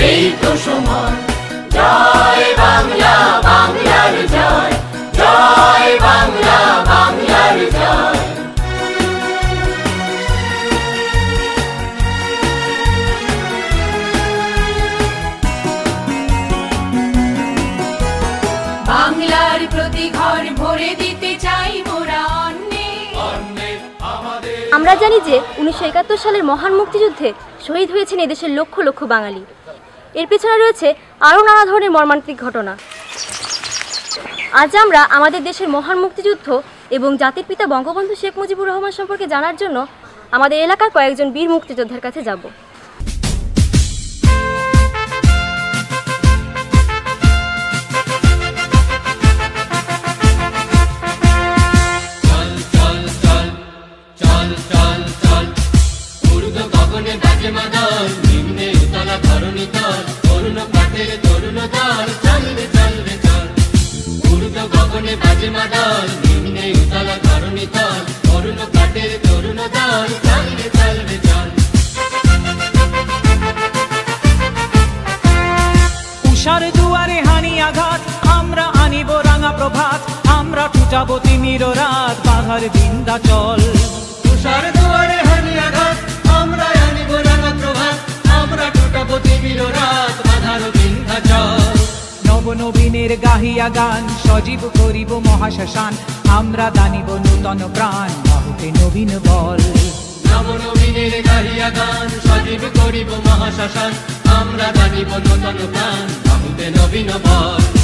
এই তো সময়। জয় বাংলা, বাংলার জয়। জয় বাংলা, বাংলার জয়। বাংলার প্রতি ঘর ভরে দিতে চাই মোরা আমরা জানি যে উনিশশো একাত্তর সালের মহান মুক্তিযুদ্ধে শহীদ হয়েছেন এদেশের লক্ষ লক্ষ বাঙালি। এর পিছনে রয়েছে আরও নানা ধরনের মর্মান্তিক ঘটনা। আজ আমরা আমাদের দেশের মহান মুক্তিযুদ্ধ এবং জাতির পিতা বঙ্গবন্ধু শেখ মুজিবুর রহমান সম্পর্কে জানার জন্য আমাদের এলাকার কয়েকজন বীর মুক্তিযোদ্ধার কাছে যাব। টুটাবো তিমির রাত বিন্দা চল। তুষার দুয়ারে হানি আঘাত আমরা আনিব রাঙা প্রভাত আমরা টুটাবো দেবীর রাত বাধার বিন্ধ্যাচল নব নবীনের গাহিয়া গান সজীব করিব মহাশ্মশান আমরা দানিব নূতন প্রাণ বাহুতে নবীন বল। নবনবীনের গাহিয়া গান সজীব করিব মহাশ্মশান আমরা জানিব নূতন প্রাণ বাহুতে নবীন বল।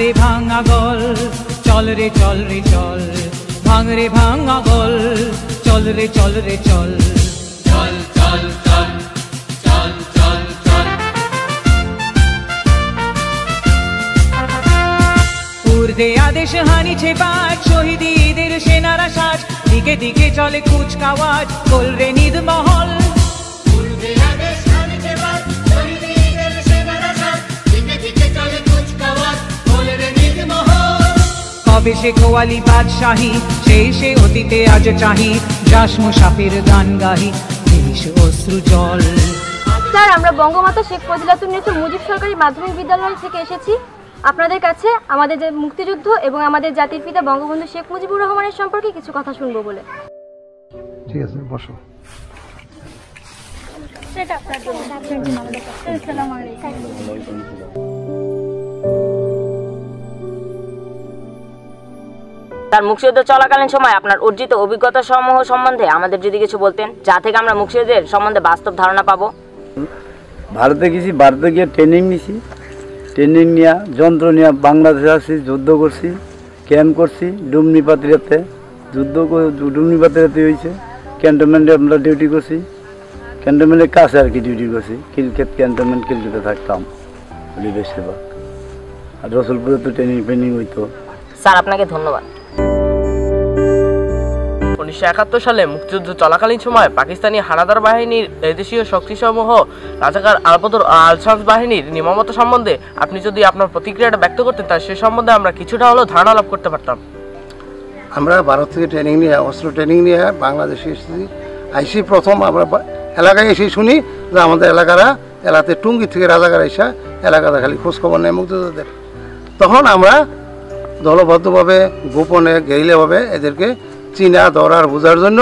রে ভাঙা গল চল রে চল রে চল। ভাঙ রে ভাঙা গল চল রে চল রে চল। চল চল চল চল চল চল। ঊর্ধ্বে আদেশ হানিছে বাজ শহীদীদের সেনারা সাজ। দিকে দিকে চলে কুচকাওয়াজ কোল রে নিদ মহল পূর্বে আদেশ কবে সে কোয়ালি বাদশাহী সেই সে অতীতে আজ চাহি যাস মুসাফির গান গাহি দেশ অশ্রু জল। স্যার আমরা বঙ্গমাতা শেখ ফজিলাতুন্নেসা মুজিব সরকারি মাধ্যমিক বিদ্যালয় থেকে এসেছি। আপনাদের কাছে আমাদের যে মুক্তিযুদ্ধ এবং আমাদের জাতির পিতা বঙ্গবন্ধু শেখ মুজিবুর রহমানের সম্পর্কে কিছু কথা শুনব বলে। ঠিক আছে বসো। তার মুক্তিযুদ্ধ চলাকালীন সময় আপনার অর্জিত অভিজ্ঞতা সমূহ সম্বন্ধে আমাদের যদি কিছু বলতেন যা থেকে আমরা মুক্তিযুদ্ধের সম্বন্ধে বাস্তব ধারণা পাবো। ভারতে গেছি ভারতে গিয়ে ট্রেনিং নিছি। ট্রেনিং নেওয়া যন্ত্র নেওয়া বাংলাদেশে আসছি যুদ্ধ করছি ক্যাম্প করছি ডুমনি পাত্রিয়াতে যুদ্ধ করে ডুমনি পাত্রিয়াতে হয়েছে ক্যান্টনমেন্টে আমরা ডিউটি করছি। ক্যান্টনমেন্টের কাছে আর কি ডিউটি করছি ক্রিকেট ক্যান্টনমেন্ট কিলকেটে থাকতাম। বেশিরভাগ আর রসুলপুরে তো ট্রেনিং ফ্রেনিং হইতো। স্যার আপনাকে ধন্যবাদ। উনিশশো একাত্তর সালে মুক্তিযুদ্ধ চলাকালীন সময় পাকিস্তানি হানাদার বাহিনীর এদেশীয় শক্তিসমূহ রাজাকার আলবদর আলসান্স বাহিনীর নির্মমতা সম্বন্ধে আপনি যদি আপনার প্রতিক্রিয়াটা ব্যক্ত করতেন তাহলে সে সম্বন্ধে আমরা কিছুটা হলেও ধারণা লাভ করতে পারতাম। আমরা ভারত থেকে ট্রেনিং নিয়ে, অস্ত্র ট্রেনিং নিয়ে বাংলাদেশে এসেছি। আইসি প্রথম আমরা এলাকায় এসে শুনি যে আমাদের এলাকারা এলাকাতে টুঙ্গি থেকে রাজাকার এসা এলাকাতে খালি খোঁজখবর নেয় মুক্তিযোদ্ধাদের। তখন আমরা দলবদ্ধভাবে, গোপনে, গেইলেভাবে এদেরকে চীনা ধরার বোঝার জন্য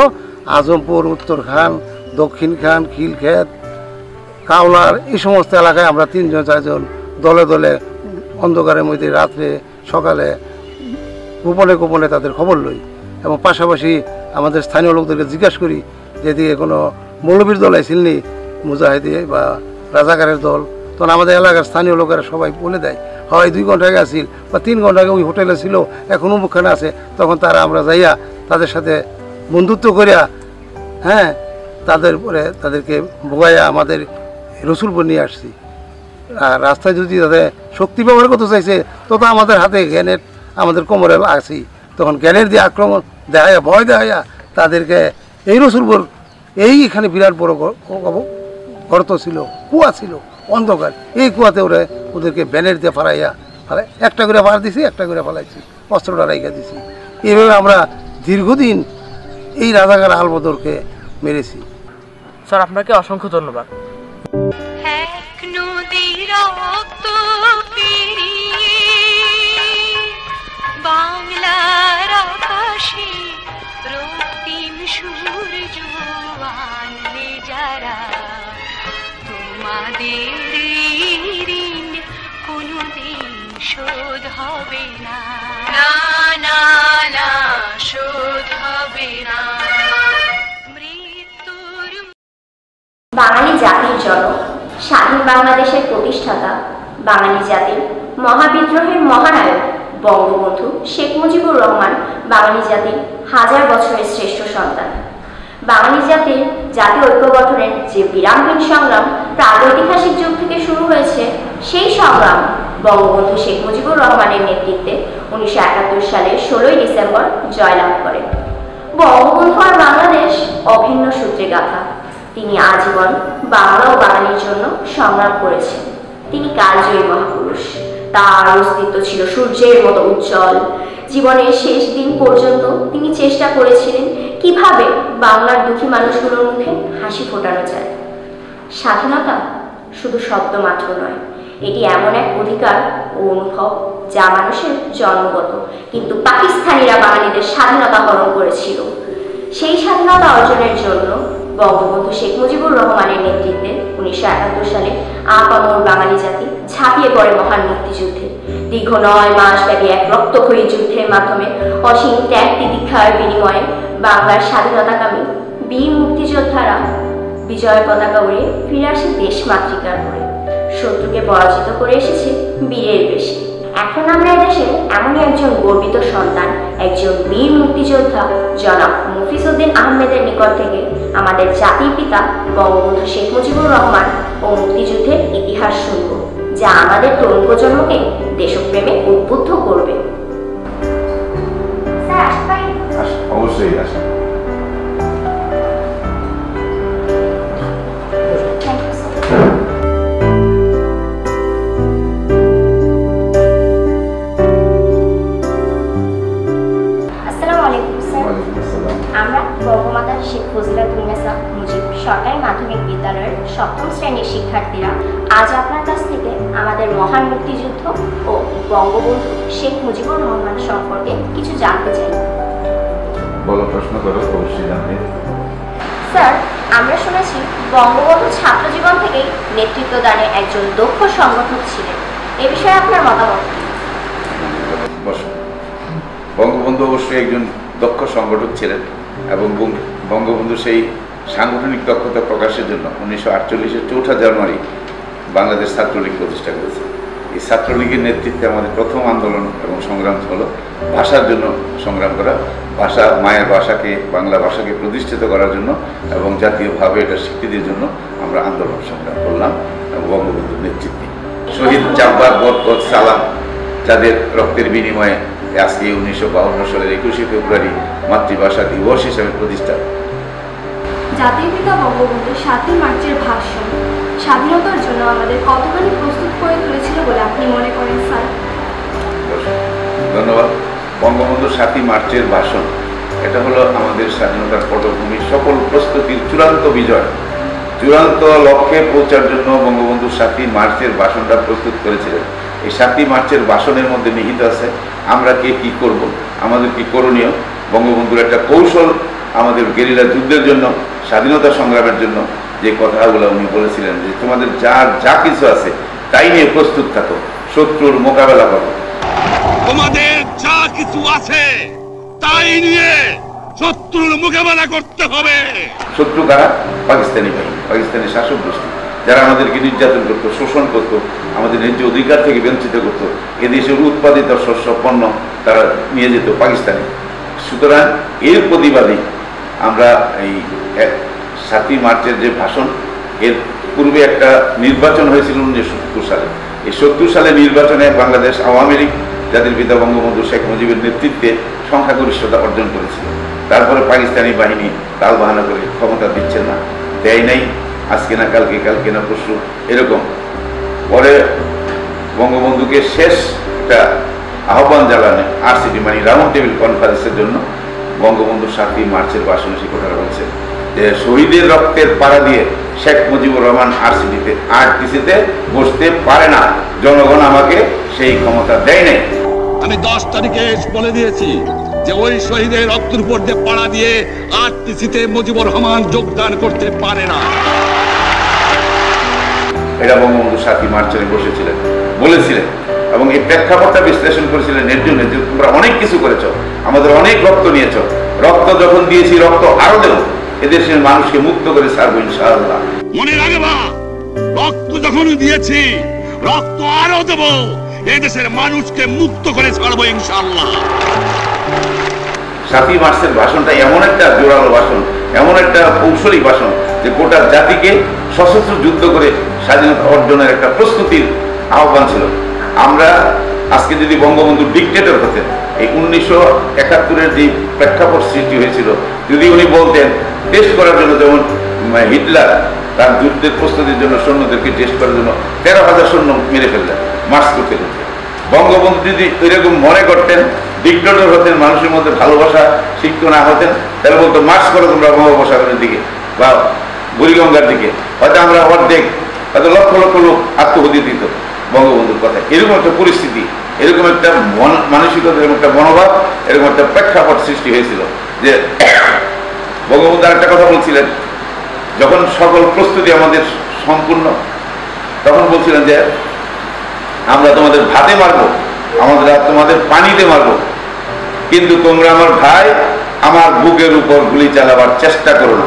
আজমপুর উত্তর খান দক্ষিণ খান খিলক্ষেত কাউলার এই সমস্ত এলাকায় আমরা তিনজন, চারজন দলে দলে অন্ধকারের মধ্যে রাত্রে, সকালে গোপনে গোপনে তাদের খবর লই এবং পাশাপাশি আমাদের স্থানীয় লোকদেরকে জিজ্ঞাসা করি যে এদিকে কোনো মৌলবীর দল আইসিলনি মুজাহিদি বা রাজাকারের দল? তখন আমাদের এলাকার স্থানীয় লোকেরা সবাই বলে দেয়, হয় দুই ঘণ্টা আগে আসিল বা তিন ঘণ্টা আগে ওই হোটেলে ছিল, এখন মুখখানে আছে, তখন তারা আমরা যাইয়া তাদের সাথে বন্ধুত্ব করিয়া হ্যাঁ তাদের পরে তাদেরকে ভোগাইয়া আমাদের রসুলপুর নিয়ে আসছি। আর রাস্তায় যদি তাদের শক্তি ব্যবহার করতে চাইছে, তো তো আমাদের হাতে জ্ঞানের, আমাদের কোমরে আসি তখন জ্ঞানের দিয়ে আক্রমণ দেখাইয়া, ভয় দেখাইয়া তাদেরকে এই রসুলপুর এখানে বিরাট বড় গর্ত ছিল, কুয়া ছিল, অন্ধকার। এই কুয়াতে ওরা ওদেরকে ব্যানের দিয়ে ফালাইয়া, ফালাই একটা করে ফার দিছি, একটা করে ফালাইছি অস্ত্রটা রাইখা দিছি। এইভাবে আমরা দীর্ঘদিন এই রাজাকার আলবদরকে মেরেছি। স্যার আপনাকে অসংখ্য ধন্যবাদ। বাঙালি জাতির জনক, স্বাধীন বাংলাদেশের প্রতিষ্ঠাতা, বাঙালি জাতির মহাবিদ্রোহের মহানায়ক, বঙ্গবন্ধু শেখ মুজিবুর রহমান, বাঙালি জাতির হাজার বছরের শ্রেষ্ঠ সন্তান। বাঙালি জাতির জাতীয় ঐক্য গঠনের যে বিরামহীন সংগ্রাম প্রাগৈতিহাসিক যুগ থেকে শুরু হয়েছে, সেই সংগ্রাম বঙ্গবন্ধু শেখ মুজিবুর রহমানের নেতৃত্বে উনিশশো একাত্তর সালের ষোলোই ডিসেম্বর জয়লাভ করে। বঙ্গবন্ধু আর বাংলাদেশ অভিন্ন সূত্রে গাথা। তিনি আজীবন বাংলা ও বাঙালির জন্য সংগ্রাম করেছেন। তিনি কালজয়ী মহাপুরুষ। তার অস্তিত্ব ছিল সূর্যের মতো উজ্জ্বল। জীবনের শেষ দিন পর্যন্ত তিনি চেষ্টা করেছিলেন কীভাবে বাংলার দুঃখী মানুষগুলোর মুখে হাসি ফোটানো যায়। স্বাধীনতা শুধু শব্দ মাত্র নয়, এটি এমন এক অধিকার ও অনুভব যা মানুষের জন্মগত, কিন্তু পাকিস্তানিরা বাঙালিদের স্বাধীনতা হরণ করেছিল। সেই স্বাধীনতা অর্জনের জন্য বঙ্গবন্ধু শেখ মুজিবুর রহমানের নেতৃত্বে উনিশশো একাত্তর সালে আপামর বাঙালি জাতি ঝাঁপিয়ে পড়ে মহান মুক্তিযুদ্ধে। দীর্ঘ নয় মাস ব্যাপী এক রক্তক্ষয়ী যুদ্ধের মাধ্যমে অসীম ত্যাগ তিতিক্ষার বিনিময়ে বাংলার স্বাধীনতাকামী বীর মুক্তিযোদ্ধারা বিজয় পতাকা উড়ে ফিরে আসে দেশ মাতৃকার করে শত্রুকে পরাজিত করে এসেছে বীরের বেশে। এখন আমরা এদেশে এমনই একজন গর্বিত সন্তান, একজন বীর মুক্তিযোদ্ধা জনাব মফিজউদ্দিন আহমেদের নিকট থেকে আমাদের জাতির পিতা বঙ্গবন্ধু শেখ মুজিবুর রহমান ও মুক্তিযুদ্ধের ইতিহাস শুনব, যা আমাদের তরুণ প্রজন্মকে দেশপ্রেমে নেতৃত্ব একজন দক্ষ সংগঠক ছিলেন। এ বিষয়ে আপনার মতামত বঙ্গবন্ধু অবশ্যই একজন দক্ষ সংগঠক ছিলেন এবং বঙ্গ- বঙ্গবন্ধু সেই সাংগঠনিক দক্ষতা প্রকাশের জন্য উনিশশো আটচল্লিশের চৌঠা জানুয়ারি বাংলাদেশ ছাত্রলীগ প্রতিষ্ঠা করেছে। এই ছাত্রলীগের নেতৃত্বে আমাদের প্রথম আন্দোলন এবং সংগ্রাম হলো ভাষার জন্য সংগ্রাম করা, ভাষা, মায়ের ভাষাকে, বাংলা ভাষাকে প্রতিষ্ঠিত করার জন্য এবং জাতীয়ভাবে এটা স্বীকৃতির জন্য আমরা আন্দোলন সংগ্রাম করলাম এবং বঙ্গবন্ধুর নেতৃত্বে। শহীদ চাম্বার বরকত সালাম, যাদের রক্তের বিনিময়ে আজকে উনিশশো বাউন্ন সালের একুশে ফেব্রুয়ারি মাতৃভাষা দিবস হিসেবে প্রতিষ্ঠা। জাতির পিতা বঙ্গবন্ধু সাতই মার্চের ভাষণ। স্বাধীনতার জন্য আমাদের কতখানি প্রস্তুত করে তুলেছিল বলে আপনি মনে করেন, স্যার? ধন্যবাদ। বঙ্গবন্ধু সাতই মার্চের ভাষণ। এটা হলো আমাদের স্বাধীনতার পটভূমির সকল প্রস্তুতির চূড়ান্ত বিজয়। চূড়ান্ত লক্ষ্যে পৌঁছার জন্য বঙ্গবন্ধু সাতই মার্চের ভাষণটা প্রস্তুত করেছিলেন। এই সাতই মার্চের ভাষণের মধ্যে নিহিত আছে, আমরা কে কি করব? আমাদের কি করণীয়? বঙ্গবন্ধুর একটা কৌশল আমাদের গেরিলা যুদ্ধের জন্য, স্বাধীনতা সংগ্রামের জন্য যে কথাগুলো উনি বলেছিলেন যে তোমাদের যা যা কিছু আছে তাই নিয়ে প্রস্তুত থাকো শত্রুর মোকাবেলা করো। তোমাদের যা কিছু আছে তাই নিয়ে শত্রুর মোকাবেলা করতে হবে। শত্রু কারা? পাকিস্তানি বাহিনী পাকিস্তানি শাসক গোষ্ঠী যারা আমাদেরকে নির্যাতন করতো শোষণ করতো আমাদের ন্যায্য অধিকার থেকে বঞ্চিত করতো এদেশের উৎপাদিত শস্য পণ্য তারা নিয়ে যেত পাকিস্তানে। সুতরাং এর প্রতিবাদী আমরা এই সাতই মার্চের যে ভাষণ, এর পূর্বে একটা নির্বাচন হয়েছিল উনিশশো সত্তর সালে। এই সত্তর সালে নির্বাচনে বাংলাদেশ আওয়ামী লীগ, জাতির পিতা বঙ্গবন্ধু শেখ মুজিবের নেতৃত্বে সংখ্যাগরিষ্ঠতা অর্জন করেছিল। তারপরে পাকিস্তানি বাহিনী তাল বাহানা করে ক্ষমতা দিচ্ছে না, দেয় নাই, আজকে না কালকে কালকে না পরশু, এরকম। পরে বঙ্গবন্ধুকে শেষ একটা আহ্বান জানালেন আরসিটি মানে রাউন্ড টেবিল কনফারেন্সের জন্য বঙ্গবন্ধু সাতই মার্চের ভাষণে সে কথাটা বলছেন যে শহীদের রক্তের পাড়া দিয়ে শেখ মুজিবুর রহমান আরসিটিতে আরটিসিতে বসতে পারে না। জনগণ আমাকে সেই ক্ষমতা দেয় নাই। আমি দশ তারিখে বলে দিয়েছি যে ওই শহীদের রক্তের উপর দিয়ে পাড়া দিয়ে আরটিসিতে মুজিবুর রহমান যোগদান করতে পারে না। এটা বঙ্গবন্ধু সাতই মার্চে বসেছিলেন বলেছিলেন এবং এই প্রেক্ষাপটটা বিশ্লেষণ করেছিলেন এর জন্য যে তোমরা অনেক কিছু করেছ আমাদের অনেক রক্ত নিয়েছ। রক্ত যখন দিয়েছি রক্ত আরও দেবো। এদেশের মানুষকে মুক্ত করে ছাড়বো ইনশাআল্লাহ। মনে রাখবা রক্ত যখন দিয়েছি রক্ত আরও দেব এই দেশের মানুষকে মুক্ত করে ছাড়বো ইনশাআল্লাহ। সাতই মার্চের ভাষণটা এমন একটা জোরালো ভাষণ এমন একটা কৌশলী ভাষণ যে গোটা জাতিকে সশস্ত্র যুদ্ধ করে স্বাধীনতা অর্জনের একটা প্রস্তুতির আহ্বান ছিল। আমরা আজকে যদি বঙ্গবন্ধু ডিকটেটর হতেন এই উনিশশো একাত্তরের যে প্রেক্ষাপট সৃষ্টি হয়েছিল যদি উনি বলতেন টেস্ট করার জন্য যেমন হিটলার তার যুদ্ধের প্রস্তুতির জন্য সৈন্যদেরকে টেস্ট করার জন্য তেরো হাজার সৈন্য মেরে ফেললেন, মার্চ করতে বঙ্গবন্ধু যদি এরকম মনে করতেন ডিক্টেটর হতেন, মানুষের মধ্যে ভালোবাসা শিক্ষিত না হতেন, তাহলে বলতো, মার্চ করো তোমরা বঙ্গোপসাগরের দিকে বা বুড়িগঙ্গার দিকে। হয়তো আমরা অর্ধেক, হয়তো লক্ষ লক্ষ লোক আত্মহতি দিত বঙ্গবন্ধুর কথা। এরকম একটা পরিস্থিতি, এরকম একটা মন- মানসিকতা এরকম একটা মনোভাব, এরকম একটা প্রেক্ষাপট সৃষ্টি হয়েছিল যে বঙ্গবন্ধু আরেকটা কথা বলছিলেন, যখন সকল প্রস্তুতি আমাদের সম্পূর্ণ, তখন বলছিলেন যে, আমরা তোমাদের ভাতে মারবো, আমাদের তোমাদের পানিতে মারবো। কিন্তু তোমরা আমার ভাই, আমার বুকের উপর গুলি চালাবার চেষ্টা করো না।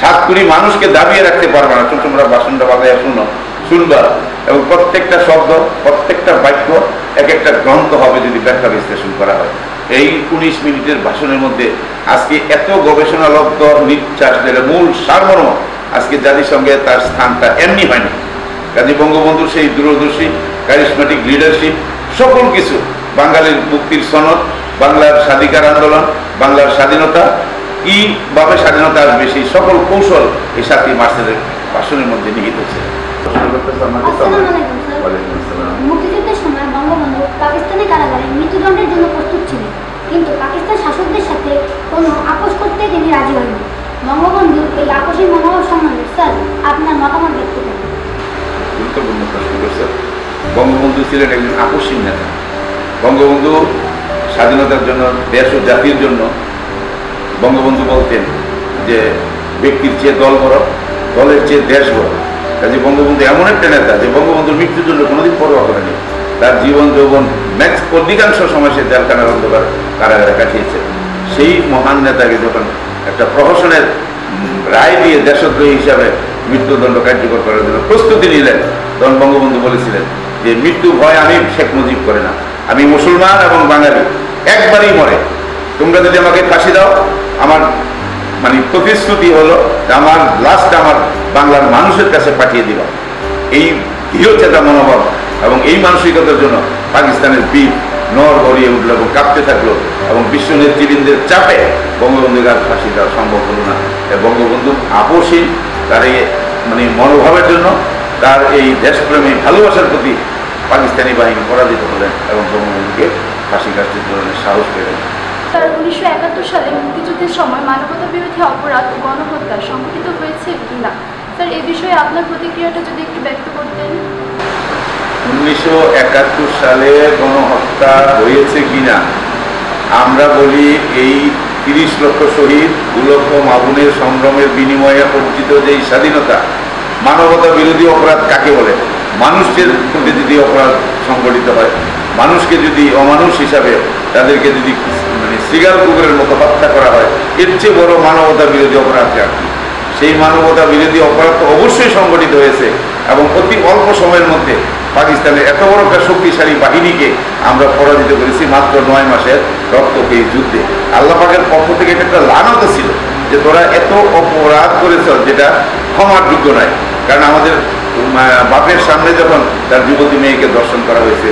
সাত কুড়ি মানুষকে দাবিয়ে রাখতে পারবে না। তোমরা বাসনটা বাজায় শুনো, শুনবা। এবং প্রত্যেকটা শব্দ, প্রত্যেকটা বাক্য, এক একটা গ্রন্থ হবে যদি ব্যাখ্যা বিশ্লেষণ করা হয়। এই উনিশ মিনিটের ভাষণের মধ্যে আজকে এত গবেষণালব্ধ নির্যাস যেটা মূল সারমর্ম আজকে জাতিসংঘে তার স্থানটা এমনি হয়নি। কাজী বঙ্গবন্ধুর সেই দূরদর্শী ক্যারিসমেটিক লিডারশিপ সকল কিছু বাঙালির মুক্তির সনদ বাংলার স্বাধিকার আন্দোলন বাংলার স্বাধীনতা কীভাবে স্বাধীনতা আসবে সেই সকল কৌশল এই সাতই মার্চের ভাষণের মধ্যে নিহিত ছিল। মুক্তিযুদ্ধের সময় বঙ্গবন্ধু পাকিস্তানি কারাগারে মৃত্যুদণ্ডের জন্য প্রস্তুত ছিলেন। কিন্তু পাকিস্তান শাসকদের সাথে কোনো আপোষ করতে তিনি রাজি হননি। বঙ্গবন্ধুর এই আপোষের মনোভাব সম্বন্ধে, স্যার, আপনার মতামত ব্যক্ত করুন গুরুত্বপূর্ণ প্রশ্ন করছে বঙ্গবন্ধু ছিলেন একজন আকস্মিক নেতা। বঙ্গবন্ধু স্বাধীনতার জন্য, দেশ ও জাতির জন্য বঙ্গবন্ধু বলতেন যে, ব্যক্তির চেয়ে দল বড়, দলের চেয়ে দেশ বড়। কাজে বঙ্গবন্ধু এমন একটা নেতা যে, বঙ্গবন্ধুর মৃত্যুর জন্য কোনোদিন পরোয়া করেনি। তার জীবন, যৌবন ম্যাক্স অধিকাংশ সময় সে জেলখানার অন্ধকার। কারাগারে কাটিয়েছে। সেই মহান নেতাকে যখন একটা প্রহসনের রায় দিয়ে দেশদ্রোহী হিসাবে মৃত্যুদণ্ড কার্যকর করার জন্য প্রস্তুতি নিলেন, তখন বঙ্গবন্ধু বলেছিলেন যে, মৃত্যু ভয় আমি শেখ মুজিব করে না। আমি মুসলমান এবং বাঙালি, একবারই মরে। তোমরা যদি আমাকে ফাঁসি দাও, আমার মানে প্রতিশ্রুতি হলো আমার লাস্ট আমার বাংলার মানুষের কাছে পাঠিয়ে দিবা। এই দৃঢ়চেতা মনোভাব এবং এই মানসিকতার জন্য পাকিস্তানের বীর নর গড়িয়ে উঠল এবং কাঁপতে থাকল এবং বিশ্ব নেতৃবৃন্দের চাপে বঙ্গবন্ধুকে আর ফাঁসি দেওয়া সম্ভব হলো না। বঙ্গবন্ধু আপোষহীন, তার এই মানে মনোভাবের জন্য তার এই দেশপ্রেমী ভালোবাসার প্রতি পাকিস্তানি বাহিনী পরাজিত হলেন এবং বঙ্গবন্ধুকে ফাঁসি কাটতে ধরনের সাহস পেলেন। স্যার উনিশশো একাত্তর সালে মুক্তিযুদ্ধের সময় মানবতা বিরোধী অপরাধ ও গণহত্যা সংঘটিত হয়েছে কিনা? স্যার, এ বিষয়ে আপনার প্রতিক্রিয়াটা যদি একটু ব্যক্ত করতেন। উনিশশো একাত্তর সালে গণহত্যা হয়েছে কিনা? আমরা বলি এই তিরিশ লক্ষ শহীদ, দু লক্ষ মাবুনের সংগ্রামের বিনিময়ে অর্জিত যেই স্বাধীনতা, মানবতা বিরোধী অপরাধ কাকে বলে? মানুষের প্রতি যদি অপরাধ সংগঠিত হয়, মানুষকে যদি অমানুষ হিসাবে তাদেরকে যদি মানে শ্রীগাল কুকুরের মতো হত্যা করা হয়, এর চেয়ে বড় মানবতা বিরোধী অপরাধ কি সেই মানবতা বিরোধী অপরাধ তো অবশ্যই সংগঠিত হয়েছে এবং অতি অল্প সময়ের মধ্যে পাকিস্তানের এত বড় একটা শক্তিশালী বাহিনীকে আমরা পরাজিত করেছি মাত্র নয় মাসের রক্তক্ষয়ী যুদ্ধে। আল্লাহ পাকের পক্ষ থেকে এটা একটা লানত ছিল যে তোরা এত অপরাধ করেছ যেটা ক্ষমার যোগ্য নয়। কারণ আমাদের বাপের সামনে যখন তার যুবতী মেয়েকে দর্শন করা হয়েছে,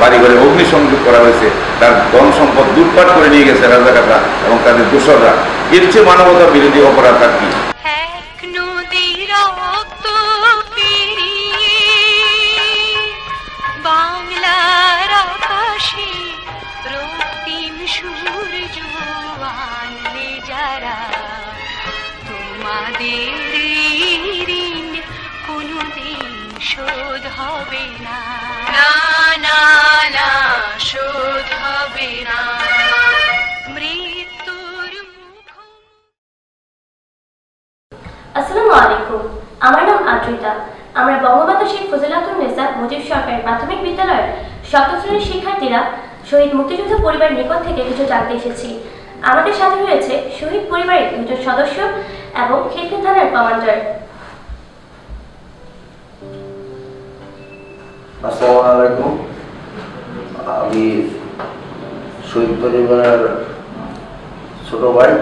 বাড়িঘরে অগ্নিসংযোগ করা হয়েছে, তার ধন সম্পদ লুটপাট করে নিয়ে গেছে রাজাকাররা এবং তাদের দোসররা, এর চেয়ে মানবতা বিরোধী অপরাধ আর কি? আমরা বঙ্গবন্ধু শেখ ফজিলাতুন নেসা মুজিব সরকারি প্রাথমিক বিদ্যালয়ের সপ্তম শ্রেণির শিক্ষার্থীরা শহীদ মুক্তিযুদ্ধ পরিবারের নিকট থেকে কিছু জানতে এসেছি। আমাদের সাথে রয়েছে শহীদ পরিবারের দুজন সদস্য এবং খিলখিল থানার কমান্ডার। আমি শহীদ পরিবারের ছোট ভাই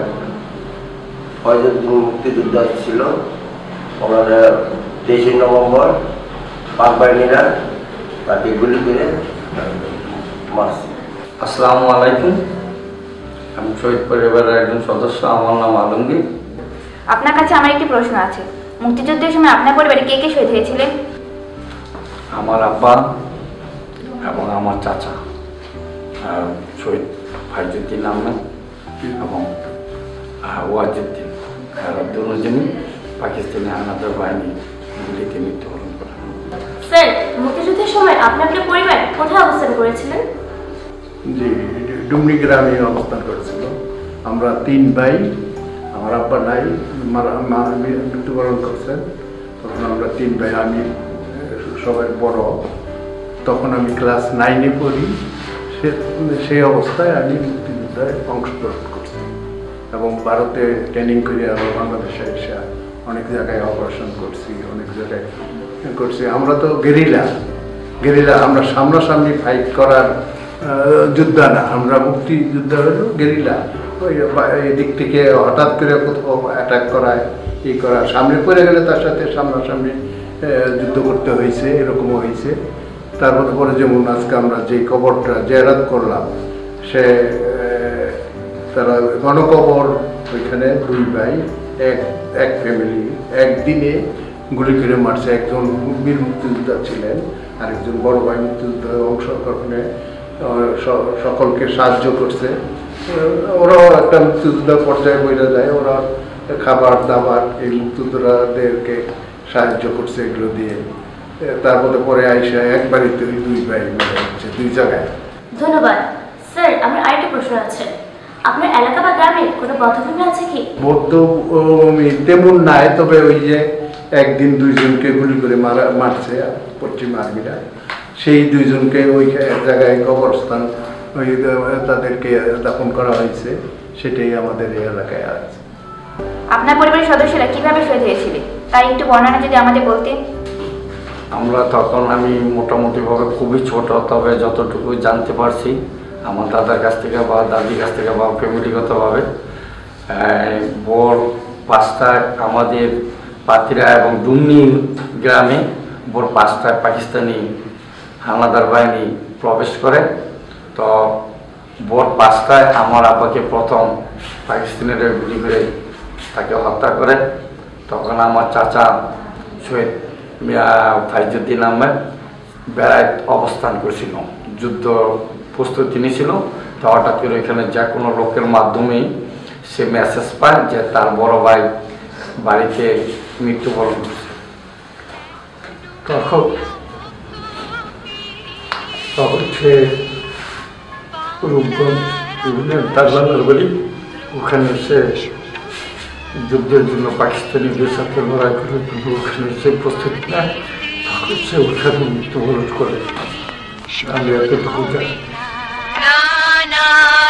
ফয়জুদ্দিন মুক্তিযুদ্ধ ছিল। ওনারা তেইশে নভেম্বর পাক বাহিনীরা তাকে গুলি করে মারছে আসসালামু আলাইকুম। আমি শহীদ পরিবারের একজন সদস্য আমার নাম আলমগীর। আপনার কাছে আমার একটি প্রশ্ন আছে। মুক্তিযুদ্ধের সময় আপনার পরিবারে কে কে শহীদ হয়েছিলেন? আমার আব্বা এবং আমার চাচা। শহীদ ফাইজুদ্দিন আহমেদ এবং ওয়াজুদ্দিন। এরা দুজনই পাকিস্তানি হানাদার বাহিনী। গুলিতে মৃত্যুবরণ করে স্যার মুক্তিযুদ্ধের সময় আপনি আপনার পরিবার কোথায় অবস্থান করেছিলেন? জি ডুমনি গ্রামে অবস্থান করেছিল। আমরা তিন ভাই আমার আব্বা নাই মারা- মা মৃত্যুবরণ করছেন তখন আমরা তিন ভাই আমি সবাই বড়। তখন আমি ক্লাস নাইনে পড়ি। সে সেই অবস্থায় আমি মুক্তিযুদ্ধে অংশগ্রহণ করছি। এবং ভারতে ট্রেনিং করে আবার বাংলাদেশে এসে অনেক জায়গায় অপারেশন করছি, অনেক জায়গায় করছি। আমরা তো গেরিলা গেরিলা আমরা সামনাসামনি ফাইট করার যোদ্ধা না। আমরা মুক্তিযোদ্ধা হলো গেরিলা ওই এদিক থেকে হঠাৎ করে কোথাও অ্যাটাক করায়, ই করা সামনে পড়ে গেলে তার সাথে সামনাসামনি যুদ্ধ করতে হয়েছে, এরকমও হয়েছে। তারপর পরে যেমন আজকে আমরা যে কবরটা জেরাত করলাম, সে তারা গণকবর ওইখানে দুই ভাই এক এক ফ্যামিলি একদিনে গুলি করে মারছে একজন বীর মুক্তিযোদ্ধা ছিলেন, আরেকজন বড় ভাই মুক্তিযুদ্ধ অংশগ্রহণে সকলকে সাহায্য করছে। ওরাও একটা মুক্তিযোদ্ধা পর্যায়ে বইরা যায়, ওরা খাবার, দাবার এই মুক্তিযোদ্ধাদেরকে সাহায্য করছে এগুলো দিয়ে। তারপরে পরে আইসা একবারই তো ওই দুই ভাই মারা যাচ্ছে দুই জায়গায়। ধন্যবাদ। স্যার, আমার আরেকটা প্রশ্ন আছে। আপনার এলাকা বা গ্রামে কোনো বদ্ধভূমি আছে কি? বদ্ধভূমি তেমন নাই তবে ওই যে একদিন দুইজনকে গুলি করে মারা মারছে পশ্চিম আর্মিরা। সেই দুইজনকে ওই এক জায়গায় কবরস্থান ওই তাদেরকে দাপন করা হয়েছে সেটাই আমাদের এই এলাকায় আছে। আপনার পরিবারের সদস্যরা কীভাবে শহীদ হয়েছিলেন তার একটু বর্ণনা যদি আমাদের বলতেন। আমরা তখন আমি মোটামুটিভাবে খুবই ছোট তবে যতটুকু জানতে পারছি আমার দাদার কাছ থেকে বা দাদির কাছ থেকে বা ফ্যামিলিগতভাবে ভোর পাঁচটায় আমাদের পাতিরা এবং ডুমনি গ্রামে ভোর পাঁচটায় পাকিস্তানি হামলাদার বাহিনী প্রবেশ করে। তো ভোর পাঁচটায় আমার আব্বাকে প্রথম পাকিস্তানের গুলি করে তাকে হত্যা করে। তখন আমার চাচা শহীদ ফাইজুদ্দিন আহমেদ বেড়ায় অবস্থান করছিল, যুদ্ধ প্রস্তুতি নিয়েছিল, তো হঠাৎ করে এখানে যে কোনো লোকের মাধ্যমেই সে মেসেজ পায় যে তার বড় ভাই বাড়িতে মৃত্যুবরণ করছে। তখন তখন সে রূপগঞ্জ বিভিন্ন দারবানার বাড়ি ওখানে সে যুদ্ধের জন্য পাকিস্তানিদের সাথে লড়াই করে কিন্তু ওখানে সে প্রস্তুতি নেয়। তখন সে ওখানে মৃত্যুবরণ করে। আমি এতটুকু জানি।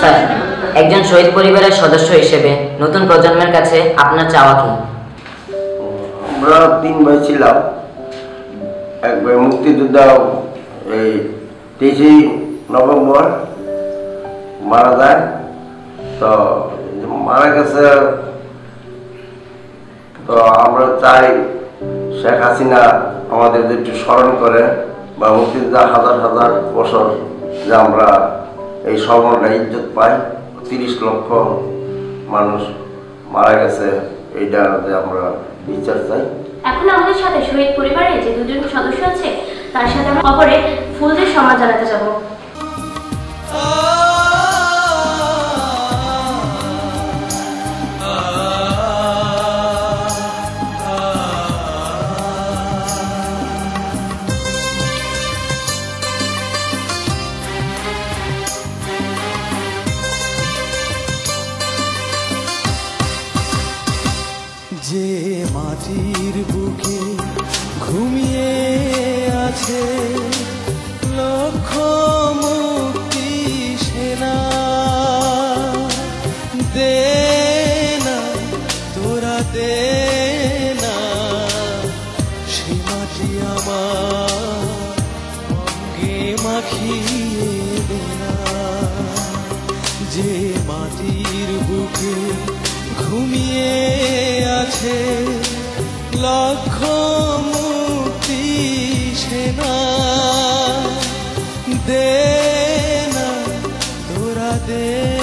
স্যার একজন শহীদ পরিবারের সদস্য হিসেবে নতুন প্রজন্মের কাছে আপনার চাওয়া কি? আমরা তিন ভাই ছিলাম। এক ভাই মুক্তিযোদ্ধা এই তেইশে নভেম্বর মারা যায়। তো মারা গেছে তো আমরা চাই শেখ হাসিনা আমাদের একটু স্মরণ করে। বা মুক্তিযোদ্ধা হাজার হাজার বছর যে আমরা এই স্মরণটা ইজ্জত পাই, তিরিশ লক্ষ মানুষ মারা গেছে, এইটা যে আমরা বিচার চাই। এখন আমাদের সাথে শহীদ পরিবারে যে দুজন সদস্য আছে, তার সাথে আমরা খবরে ফুল দিয়ে সমাজ জানাতে যাব। দিয়ে যে মাটির বুকে ঘুমিয়ে আছে লক্ষ মুক্তি সেনা দে না তোরা দে